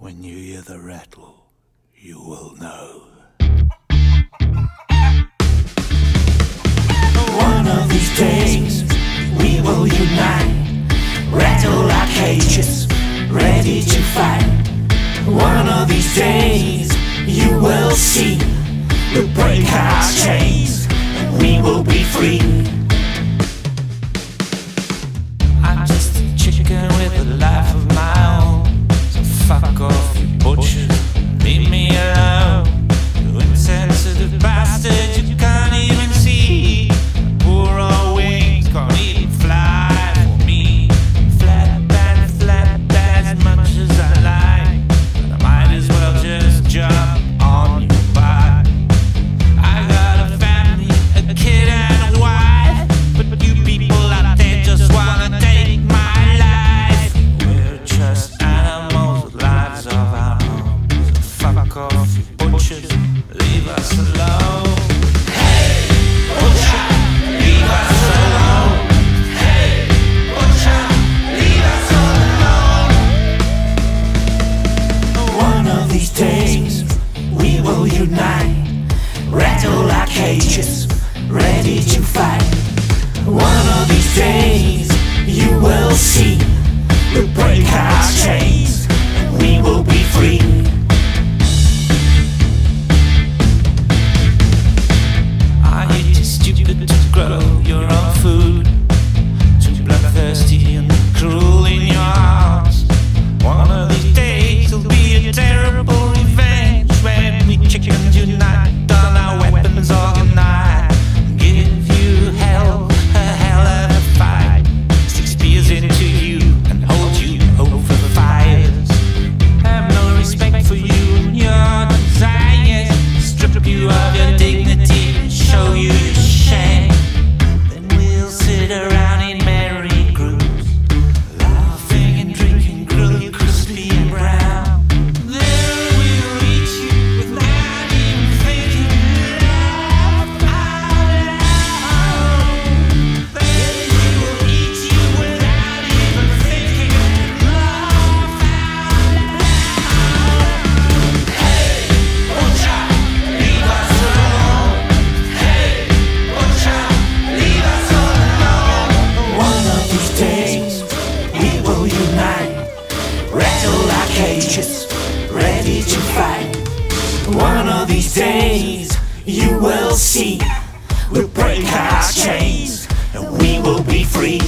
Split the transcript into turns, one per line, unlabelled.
When you hear the rattle, you will know.
One of these days, we will unite, rattle our cages, ready to fight. One of these days, you will see, we'll break our chains, and we will be free. these things, we will unite. Rattle our cages, ready to fight. One of these days, you will see the break our chains. ready to fight. One of these days, you will see. We'll break our chains, and we will be free.